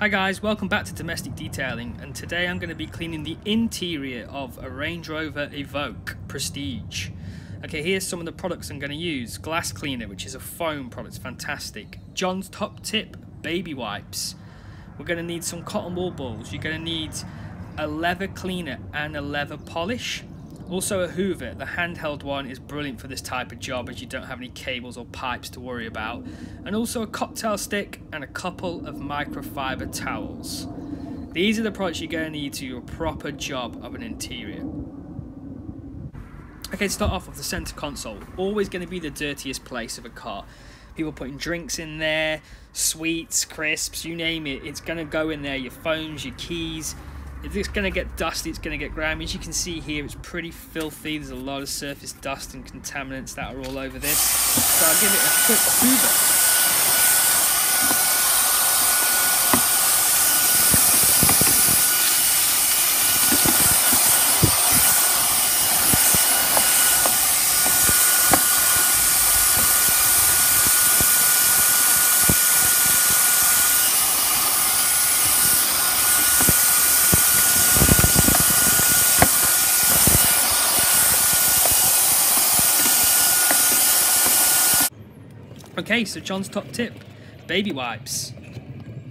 Hi guys, welcome back to Domestic Detailing and today I'm going to be cleaning the interior of a Range Rover Evoque Prestige. Okay, here's some of the products I'm going to use. Glass cleaner, which is a foam product, fantastic. John's Top Tip Baby Wipes. We're going to need some cotton wool balls. You're going to need a leather cleaner and a leather polish. Also a hoover, the handheld one is brilliant for this type of job as you don't have any cables or pipes to worry about. And also a cocktail stick and a couple of microfiber towels. These are the products you're going to need to do a proper job of an interior. Okay, start off with the center console. Always going to be the dirtiest place of a car. People putting drinks in there, sweets, crisps, you name it. It's going to go in there, your phones, your keys, it's going to get dusty, it's going to get grimy. As you can see here, it's pretty filthy. There's a lot of surface dust and contaminants that are all over this. So I'll give it a quick hoover. Okay, so John's top tip, baby wipes.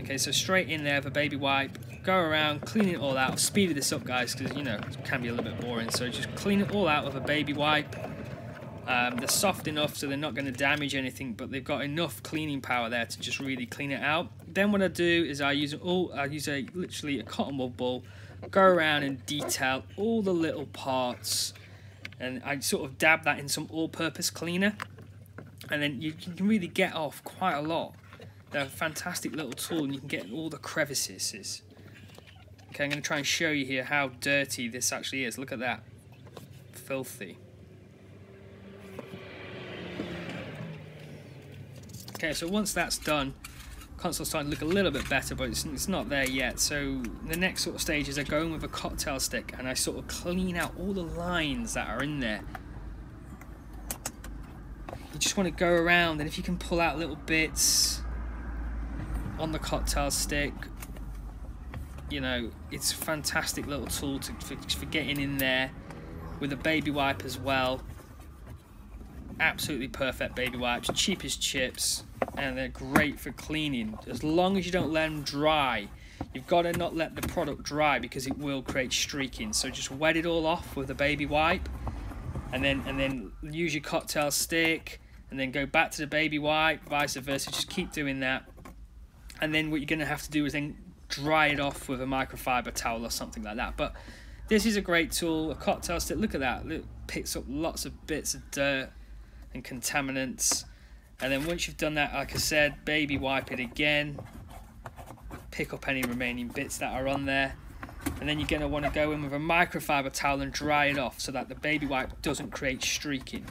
Okay, so straight in there for baby wipe, go around, clean it all out. I've speeded this up, guys, because, you know, it can be a little bit boring. So just clean it all out with a baby wipe. Um, they're soft enough so they're not going to damage anything, but they've got enough cleaning power there to just really clean it out. Then what I do is I use all I use a literally a cotton wool ball, go around and detail all the little parts, and I sort of dab that in some all-purpose cleaner and then you can really get off quite a lot. They're a fantastic little tool and you can get all the crevices. Okay, I'm going to try and show you here how dirty this actually is. Look at that. Filthy. Okay, so once that's done, console's starting to look a little bit better, but it's, it's not there yet. So the next sort of stage is I go in with a cocktail stick and I sort of clean out all the lines that are in there you just want to go around and if you can pull out little bits on the cocktail stick you know it's a fantastic little tool to, for, for getting in there with a baby wipe as well. Absolutely perfect baby wipes cheap as chips and they're great for cleaning. As long as you don't let them dry you've got to not let the product dry because it will create streaking. So just wet it all off with a baby wipe and then and then use your cocktail stick and then go back to the baby wipe, vice versa. Just keep doing that. And then what you're going to have to do is then dry it off with a microfiber towel or something like that. But this is a great tool, a cocktail stick. Look at that. It picks up lots of bits of dirt and contaminants. And then once you've done that, like I said, baby wipe it again. Pick up any remaining bits that are on there. And then you're going to want to go in with a microfiber towel and dry it off so that the baby wipe doesn't create streaking.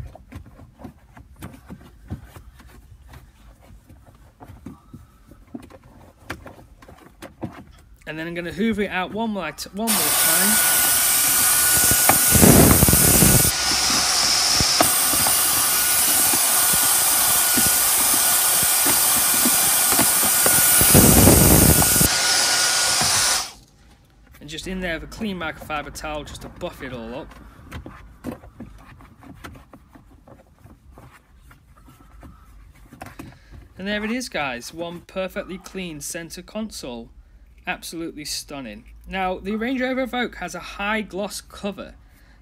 And then I'm going to hoover it out one more, one more time. And just in there with a clean microfiber towel just to buff it all up. And there it is guys, one perfectly clean center console absolutely stunning. Now, the Range Rover Evoque has a high gloss cover.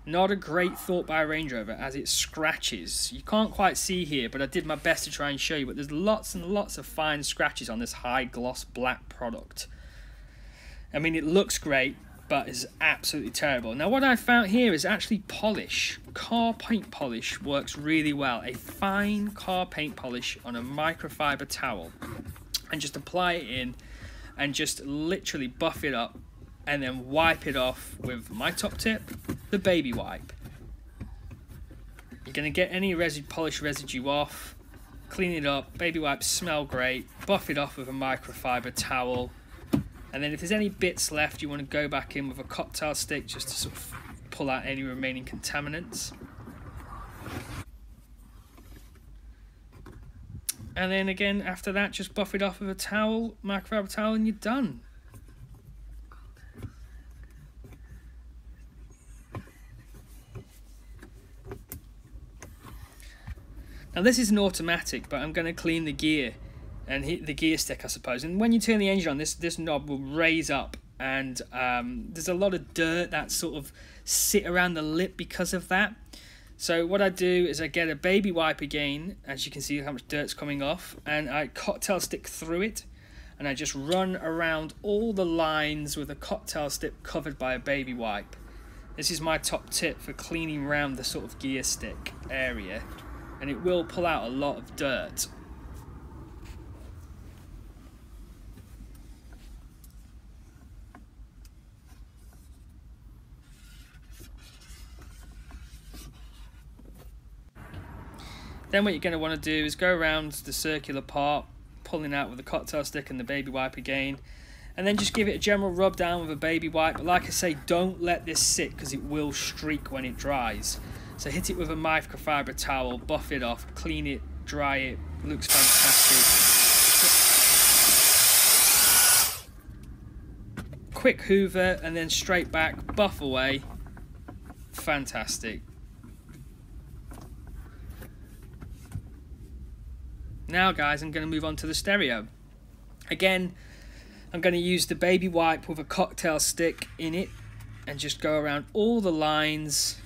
Not a great thought by Range Rover as it scratches. You can't quite see here, but I did my best to try and show you, but there's lots and lots of fine scratches on this high gloss black product. I mean, it looks great, but it's absolutely terrible. Now, what I found here is actually polish. Car paint polish works really well. A fine car paint polish on a microfiber towel and just apply it in and just literally buff it up and then wipe it off with my top tip, the baby wipe. You're going to get any polish residue off, clean it up, baby wipes smell great, buff it off with a microfiber towel, and then if there's any bits left, you want to go back in with a cocktail stick just to sort of pull out any remaining contaminants. And then again, after that, just buff it off with a towel, microfiber towel, and you're done. Now this is an automatic, but I'm going to clean the gear and hit the gear stick, I suppose. And when you turn the engine on, this this knob will raise up, and um, there's a lot of dirt that sort of sit around the lip because of that. So what I do is I get a baby wipe again, as you can see how much dirt's coming off, and I cocktail stick through it, and I just run around all the lines with a cocktail stick covered by a baby wipe. This is my top tip for cleaning around the sort of gear stick area and it will pull out a lot of dirt. Then what you're going to want to do is go around the circular part, pulling out with the cocktail stick and the baby wipe again, and then just give it a general rub down with a baby wipe. But like I say, don't let this sit because it will streak when it dries. So hit it with a microfiber towel, buff it off, clean it, dry it, looks fantastic. Quick hoover and then straight back, buff away. Fantastic. Now guys, I'm going to move on to the stereo. Again, I'm going to use the baby wipe with a cocktail stick in it and just go around all the lines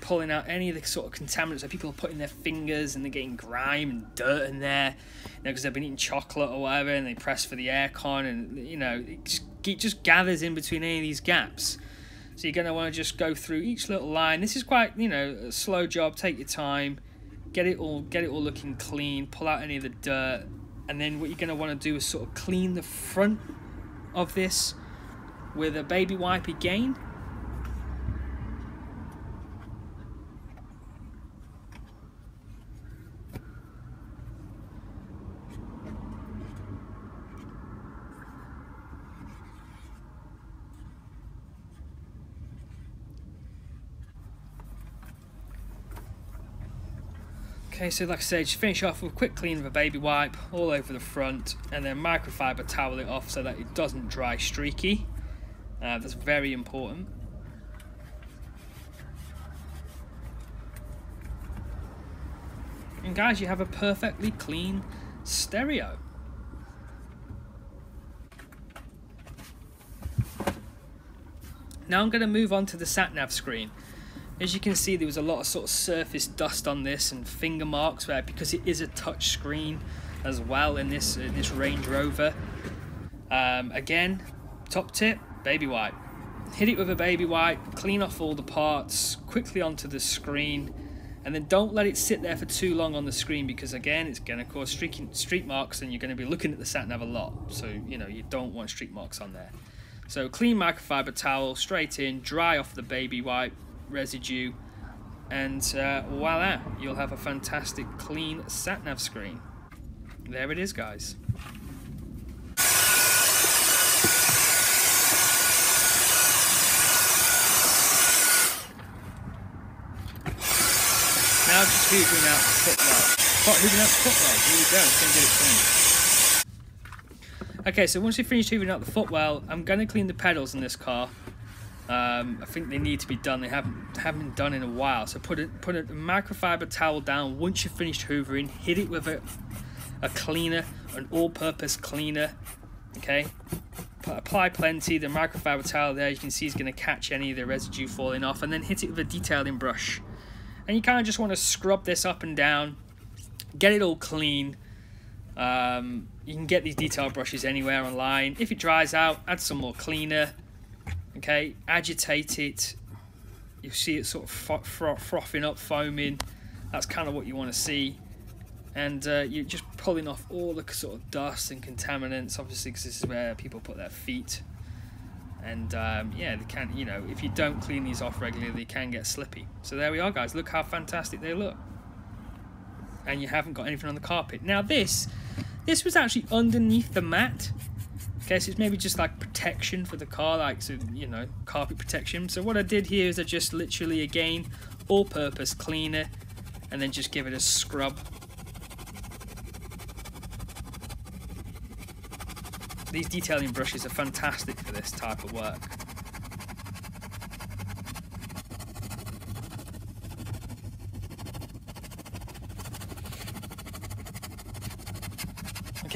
pulling out any of the sort of contaminants that people are putting their fingers and they're getting grime and dirt in there, you know, because they've been eating chocolate or whatever, and they press for the aircon, and you know, it just, it just gathers in between any of these gaps. So you're going to want to just go through each little line. This is quite, you know, a slow job. Take your time, get it all, get it all looking clean. Pull out any of the dirt, and then what you're going to want to do is sort of clean the front of this with a baby wipe again Okay, so like I said, just finish off with a quick clean of a baby wipe all over the front and then microfiber towel it off so that it doesn't dry streaky. Uh, that's very important. And guys, you have a perfectly clean stereo. Now I'm going to move on to the sat nav screen. As you can see, there was a lot of sort of surface dust on this and finger marks where because it is a touch screen as well in this in this Range Rover. Um, again, top tip, baby wipe. Hit it with a baby wipe, clean off all the parts, quickly onto the screen, and then don't let it sit there for too long on the screen because again, it's going to cause streaking, streak marks and you're going to be looking at the sat nav a lot. So, you know, you don't want streak marks on there. So clean microfiber towel, straight in, dry off the baby wipe, residue and uh, voila you'll have a fantastic clean sat nav screen. There it is guys. Now just hoovering out the footwell hoovering out the footwell here we go. Let's go get it clean Okay, so once we've finished hoovering out the footwell, I'm going to clean the pedals in this car. Um, I think they need to be done. They haven't haven't been done in a while. So put it put a microfiber towel down. Once you've finished hoovering, hit it with a a cleaner, an all-purpose cleaner. Okay, apply plenty. The microfiber towel there, you can see, is going to catch any of the residue falling off, and then hit it with a detailing brush. And you kind of just want to scrub this up and down, get it all clean. Um, you can get these detail brushes anywhere online. If it dries out, add some more cleaner okay? Agitate it you see it sort of frothing up foaming. That's kind of what you want to see. And uh, you're just pulling off all the sort of dust and contaminants obviously because this is where people put their feet. And um, yeah they can you know if you don't clean these off regularly they can get slippy. So there we are guys. Look how fantastic they look. And you haven't got anything on the carpet. Now this this was actually underneath the mat Okay, so it's maybe just like protection for the car, like, so, you know, carpet protection. So what I did here is I just literally, again, all-purpose cleaner, and then just give it a scrub. These detailing brushes are fantastic for this type of work.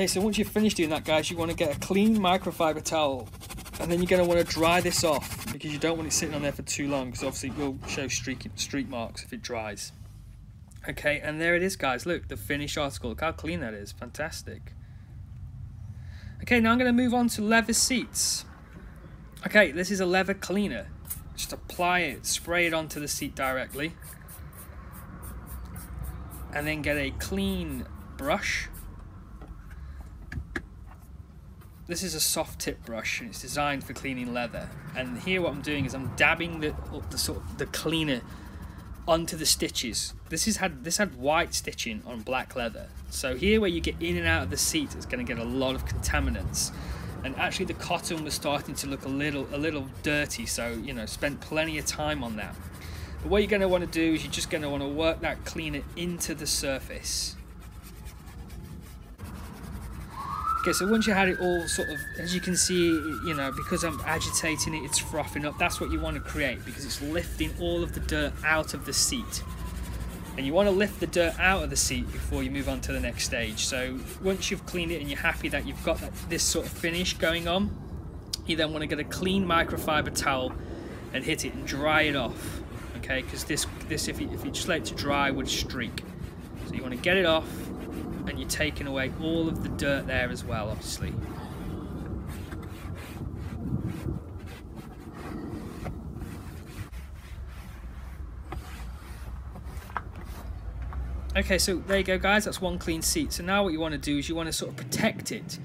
Okay, so once you've finished doing that, guys, you want to get a clean microfiber towel, and then you're going to want to dry this off because you don't want it sitting on there for too long, because obviously it will show streak streak marks if it dries. Okay, and there it is, guys. Look, the finished article. Look how clean that is. Fantastic. Okay, now I'm going to move on to leather seats. Okay, this is a leather cleaner. Just apply it, spray it onto the seat directly. And then get a clean brush This is a soft tip brush and it's designed for cleaning leather. And here what I'm doing is I'm dabbing the, the sort of the cleaner onto the stitches. This is had this had white stitching on black leather. So here where you get in and out of the seat, it's going to get a lot of contaminants. And actually the cotton was starting to look a little a little dirty. So you know, spent plenty of time on that. But what you're going to want to do is you're just going to want to work that cleaner into the surface Okay, so once you had it all sort of, as you can see, you know, because I'm agitating it, it's frothing up. That's what you want to create because it's lifting all of the dirt out of the seat. And you want to lift the dirt out of the seat before you move on to the next stage. So once you've cleaned it and you're happy that you've got that, this sort of finish going on, you then want to get a clean microfiber towel and hit it and dry it off. Okay, because this, this if, you, if you just let it dry, would streak. So you want to get it off, and you're taking away all of the dirt there as well, obviously. Okay, so there you go guys, that's one clean seat. So now what you want to do is you want to sort of protect it.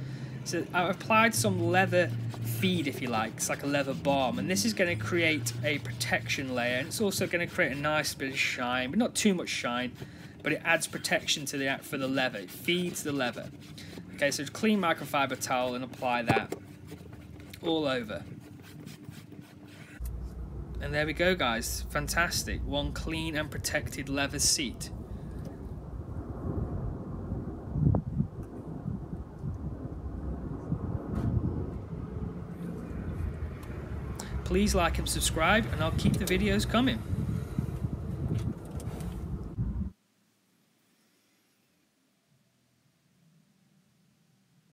So I've applied some leather feed, if you like, it's like a leather balm, and this is going to create a protection layer, and it's also going to create a nice bit of shine, but not too much shine, but it adds protection to the for the leather. It feeds the leather. Okay, so clean microfiber towel and apply that all over. And there we go, guys. Fantastic. One clean and protected leather seat. Please like and subscribe, and I'll keep the videos coming.